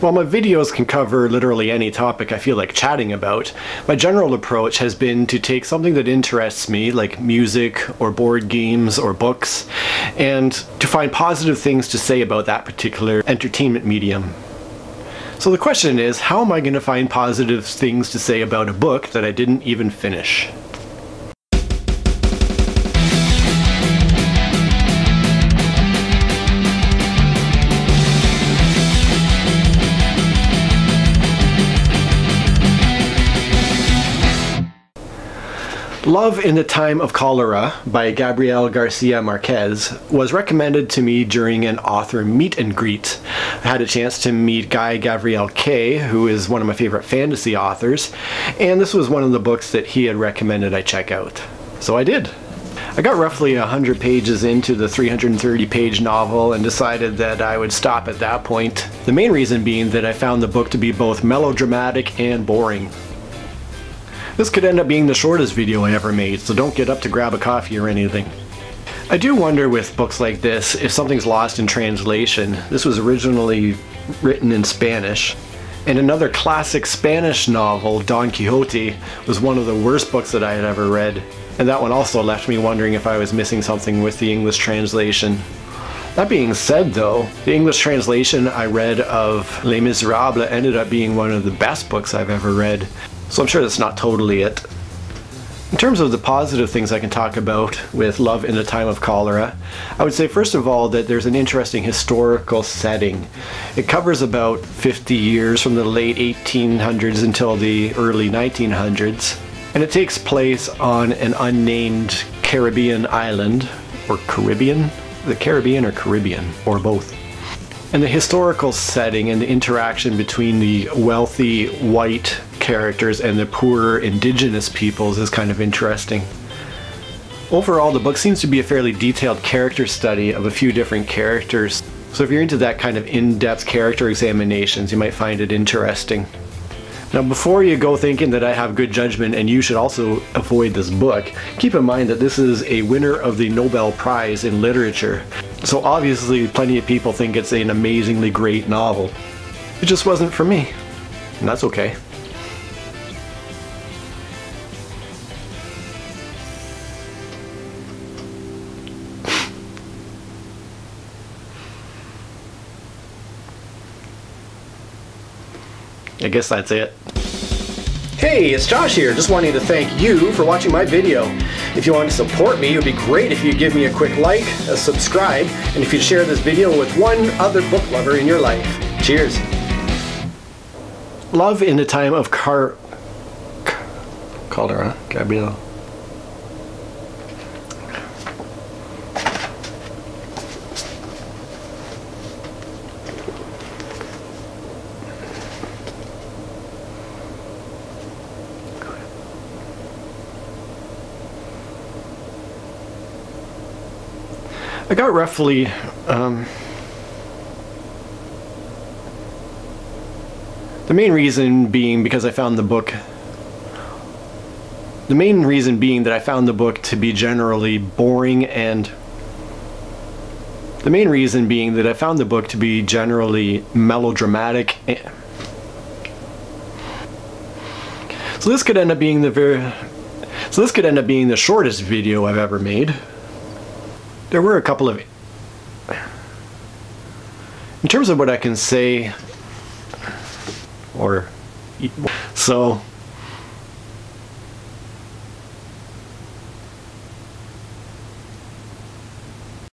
While my videos can cover literally any topic I feel like chatting about, my general approach has been to take something that interests me, like music or board games or books, and to find positive things to say about that particular entertainment medium. So the question is, how am I going to find positive things to say about a book that I didn't even finish? Love in the Time of Cholera by Gabriel Garcia Marquez was recommended to me during an author meet and greet. I had a chance to meet Guy Gavriel Kay, who is one of my favorite fantasy authors, and this was one of the books that he had recommended I check out. So I did. I got roughly 100 pages into the 330 page novel and decided that I would stop at that point. The main reason being that I found the book to be both melodramatic and boring. This could end up being the shortest video I ever made, so don't get up to grab a coffee or anything. I do wonder with books like this if something's lost in translation. This was originally written in Spanish. And another classic Spanish novel, Don Quixote, was one of the worst books that I had ever read. And that one also left me wondering if I was missing something with the English translation. That being said though, the English translation I read of Les Miserables ended up being one of the best books I've ever read. So I'm sure that's not totally it. In terms of the positive things I can talk about with Love in a Time of Cholera, I would say first of all that there's an interesting historical setting. It covers about 50 years from the late 1800s until the early 1900s, and it takes place on an unnamed Caribbean island, or Caribbean? The Caribbean or Caribbean, or both. And the historical setting and the interaction between the wealthy white characters and the poorer indigenous peoples is kind of interesting. Overall, the book seems to be a fairly detailed character study of a few different characters, so if you're into that kind of in-depth character examinations, you might find it interesting. Now before you go thinking that I have good judgment and you should also avoid this book, keep in mind that this is a winner of the Nobel Prize in Literature. So obviously plenty of people think it's an amazingly great novel. It just wasn't for me. And that's okay. I guess that's it. Hey, it's Josh here, just wanting to thank you for watching my video. If you want to support me, it would be great if you give me a quick like, a subscribe, and if you share this video with one other book lover in your life. Cheers. Love in the time of car... Cholera, Gabriel. I got roughly um, the main reason being because I found the book the main reason being that I found the book to be generally boring and the main reason being that I found the book to be generally melodramatic so this could end up being the very so this could end up being the shortest video I've ever made there were a couple of in terms of what I can say or so